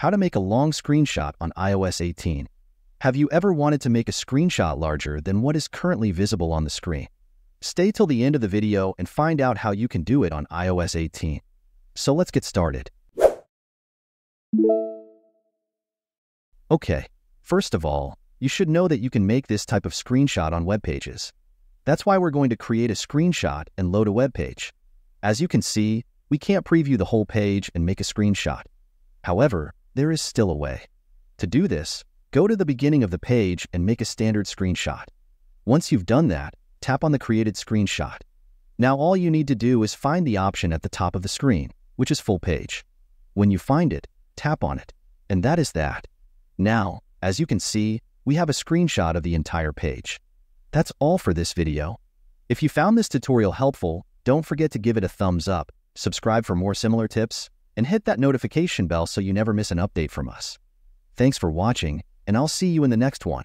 How to make a long screenshot on iOS 18. Have you ever wanted to make a screenshot larger than what is currently visible on the screen? Stay till the end of the video and find out how you can do it on iOS 18. So let's get started. Okay, first of all, you should know that you can make this type of screenshot on web pages. That's why we're going to create a screenshot and load a web page. As you can see, we can't preview the whole page and make a screenshot. However, there is still a way. To do this, go to the beginning of the page and make a standard screenshot. Once you've done that, tap on the created screenshot. Now all you need to do is find the option at the top of the screen, which is full page. When you find it, tap on it, and that is that. Now, as you can see, we have a screenshot of the entire page. That's all for this video. If you found this tutorial helpful, don't forget to give it a thumbs up, subscribe for more similar tips, and hit that notification bell so you never miss an update from us. Thanks for watching, and I'll see you in the next one.